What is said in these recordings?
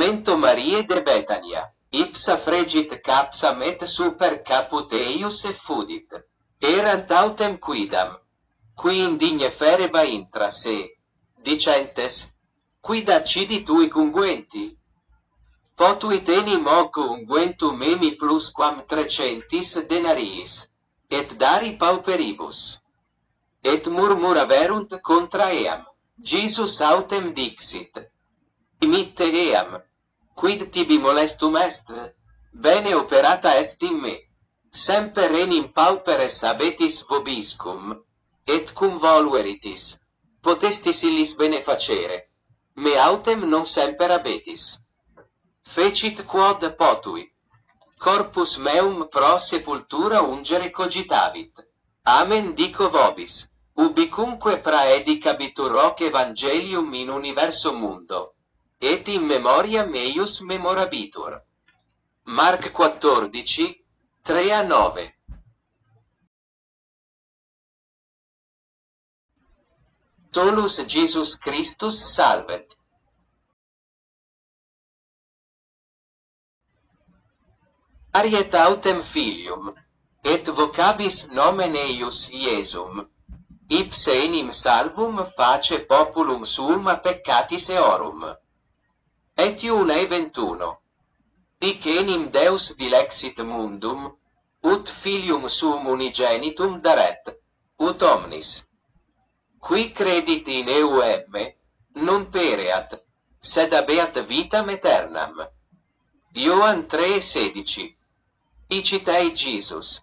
memento Marie de Betania, ipsa fregit capsam et super caput eius e fudit. Erant autem quidam, qui indigne fereba intra se, dicentes, quid accidit tui unguenti? Potui teni hoc unguentum memi plus quam trecentis denariis, et dari pauperibus. Et murmuraverunt contra eam, Jesus autem dixit, imitte eam, quid tibi molestum est, bene operata est in me. Semper enim pauperes abetis vobiscum, et cum volueritis, potestis illis benefacere, me autem non semper abetis. Fecit quod potui, corpus meum pro sepultura ungere cogitavit. Amen dico vobis, ubicunque praedicabitur hoc evangelium in universo mundo et in memoria meius memorabitur. Marc 14, 3 a 9 Tolus Jesus Christus salvet. Ariet autem filium, et vocabis nomen eius Iesum, ipse enim salvum face populum surma peccatis eorum. Etiule eventuno. Dic enim Deus dilexit mundum, ut filium sum unigenitum daret, ut omnis. Qui credit in eum, non pereat, sed abeat vitam aeternam. Ioan 3,16 Icitei Jesus,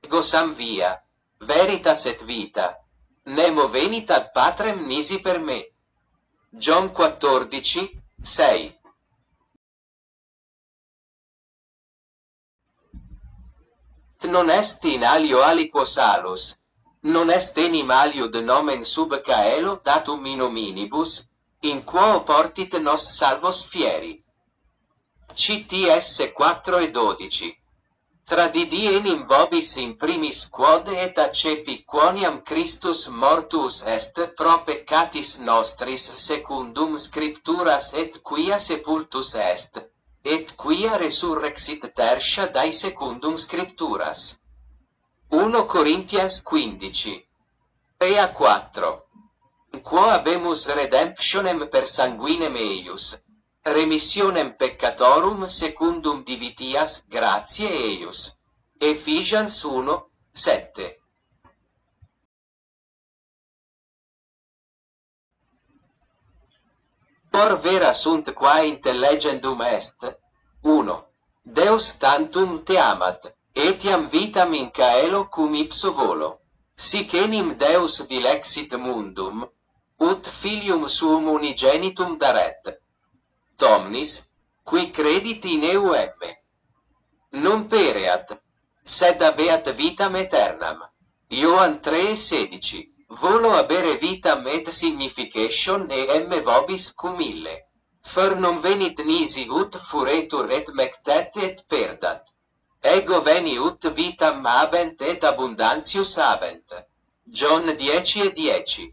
ego sam via, veritas et vita, nemo venit ad patrem nisi per me. John 14, 6 Non est in alio aliquo salus, non est enim alio de nomen sub caelo datum in hominibus, in quo portit nos salvos fieri. CTS 4 e 12 Tradidi in vobis in primis quod et accepi quoniam Christus mortus est pro peccatis nostris secundum scripturas et quia sepultus est, et quia resurrexit tertia dai secundum scripturas. 1 Corinthians 15 Ea 4 Quo habemus redemptionem per sanguinem eius, remissionem peccatorum secundum divitias gratiae eius. Ephesians 1, 7. Por vera sunt qua intellegendum est, 1. Deus tantum te amat, etiam vitam in caelo cum ipso volo. Sic enim Deus dilexit mundum, ut filium suum unigenitum daret Domnis, qui credit in eu emme. Non pereat, sed abeat vitam aeternam. Ioan 3,16 Volo abere vitam et signification e emme vobis cum ille. Fer non venit nisi ut furetur et mectet et perdat. Ego veni ut vitam abent et abundantius abent. John 10 e 10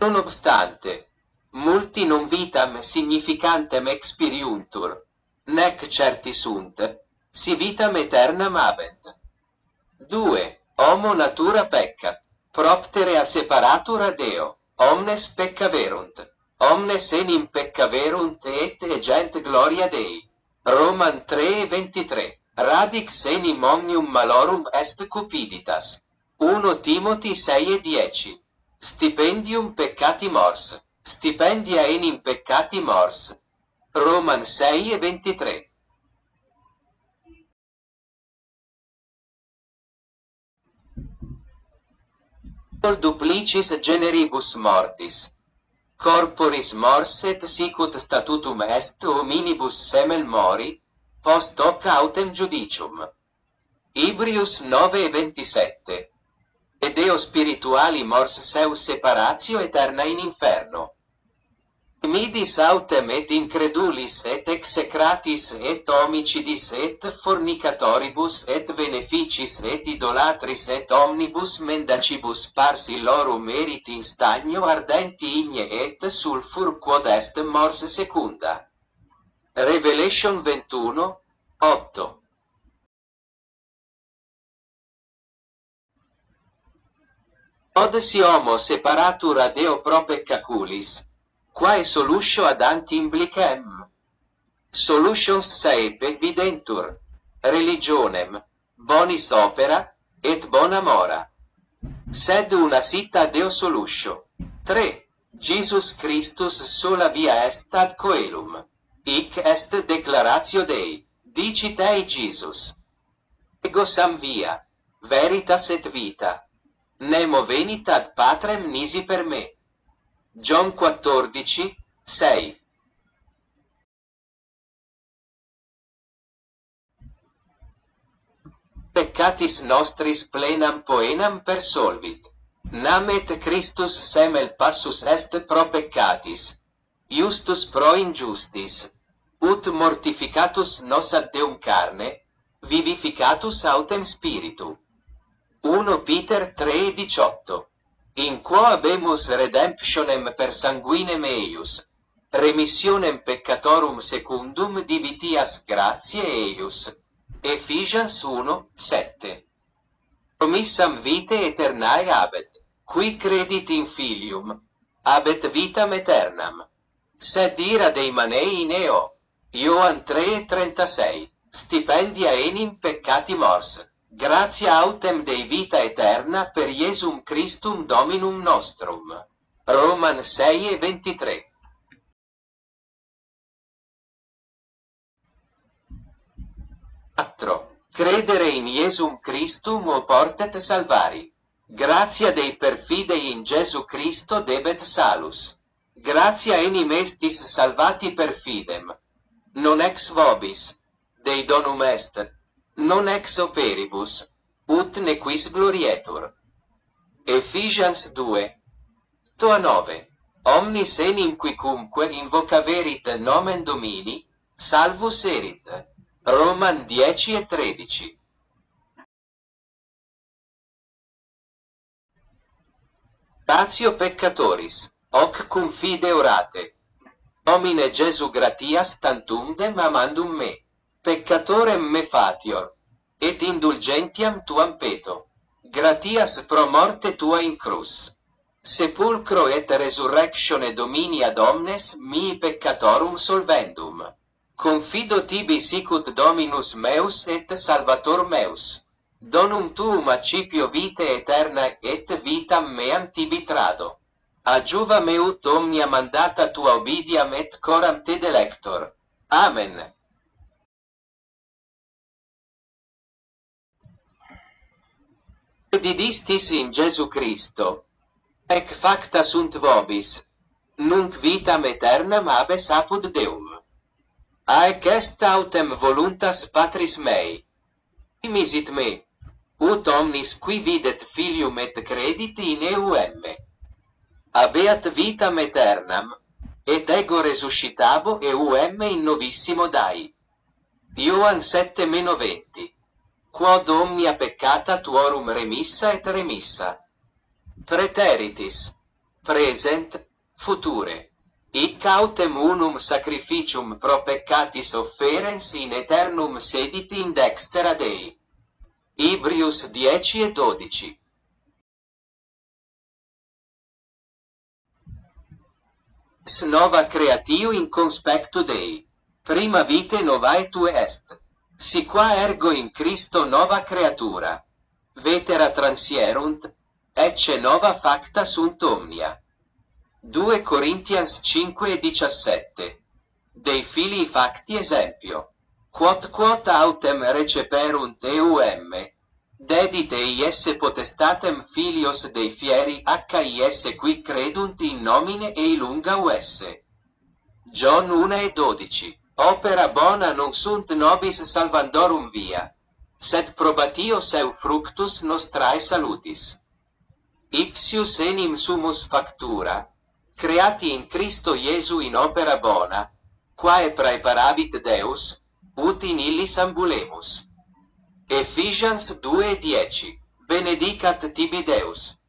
Nonobstante, multi non vitam significantem experiuntur, nec certi sunt, si vitam aeternam abent. 2. Homo natura peccat, proptere a separatur a Deo, omnes peccaverunt, omnes enim peccaverunt et egent gloria Dei. Roman 3, 23. Radix enim omnium malorum est cupiditas. 1 Timoti 6 e 10. Stipendium peccati mors. Stipendia enim peccati mors. Roman 6 e 23. duplicis generibus mortis. Corporis morset sicut statutum est hominibus semel mori, post hoc autem judicium. Ibrius 9 e 27 e Deo spirituali mors seu separatio eterna in inferno. Midis autem et incredulis et execratis et homicidis et fornicatoribus et beneficis et idolatris et omnibus mendacibus parsi lorum merit in stagno ardenti igne et sulfur quod est mors secunda. Revelation 21, 8 Od si homo separatur ad Deo pro peccaculis, quae solutio ad ant imblicem? Solutions saepe videntur, religionem, bonis opera, et bona mora. Sed una sita Deo solutio. 3. Jesus Christus sola via est ad coelum. Ic est declaratio Dei, dicit ei Jesus. Ego sam via, veritas et vita. Nemo venit ad patrem nisi per me. John 14, 6 Peccatis nostris plenam poenam persolvit. Nam Namet Christus semel passus est pro peccatis, justus pro injustis, ut mortificatus nos ad Deum carne, vivificatus autem spiritu. 1 Peter 3, 18 in quo habemus redemptionem per sanguinem eius, remissionem peccatorum secundum divitias gratiae eius. Ephesians 1, 7 Promissam vitae aeternae abet, qui credit in filium, abet vitam aeternam. Sed ira dei manei in eo, Ioan 3, 36, stipendia enim peccati mors gratia autem Dei vita eterna per Iesum Christum Dominum nostrum. Roman 6 e 23 4. Credere in Iesum Christum o portet salvari. Gratia Dei perfidei in Gesù Cristo debet salus. Gratia enim estis salvati per fidem. Non ex vobis. Dei donum est non ex operibus, ut nequis glorietur. Ephesians 2, toa 9. Omnis enim quicumque invocaverit nomen Domini, salvus erit. Roman 10 e 13. Patio peccatoris, hoc cum fide orate. Domine Jesu gratias tantum dem amandum me peccatorem me fatior, et indulgentiam tuam peto. Gratias pro morte tua in crus. Sepulcro et resurrectione domini ad omnes mi peccatorum solvendum. Confido tibi sicut Dominus meus et Salvator meus. Donum tuum accipio vite aeterna et vitam meam tibi trado. Adjuva meut omnia mandata tua obidiam et coram te delector. Amen. Didistis in Jesu Christo. Ec facta sunt vobis, nunc vitam aeternam abes apud Deum. Aec est autem voluntas patris mei. Imisit me, ut omnis qui videt filium et credit in eum. Abeat vitam aeternam, et ego resuscitabo eum in novissimo dai. Ioan 7-20 quod omnia peccata tuorum remissa et remissa. Preteritis, present, future, ic autem unum sacrificium pro peccatis offerens in eternum sedit in dextera Dei. Ibrius 10 e 12 nova creatio in conspectu Dei. Prima vite novae tue est. si qua ergo in Cristo nova creatura, vetera transierunt, ecce nova facta sunt omnia. 2 Corinthians 5 e 17 Dei fili facti esempio, quot quot autem receperunt eum, dedite iesse potestatem filios dei fieri H.I.S. qui credunt in nomine e ilunga US. John 1 e 12 opera bona non sunt nobis salvandorum via, sed probatio seu fructus nostrae salutis. Ipsius enim sumus factura, creati in Cristo Iesu in opera bona, quae praeparavit Deus, ut in illis ambulemus. Ephesians 2.10 Benedicat tibi Deus.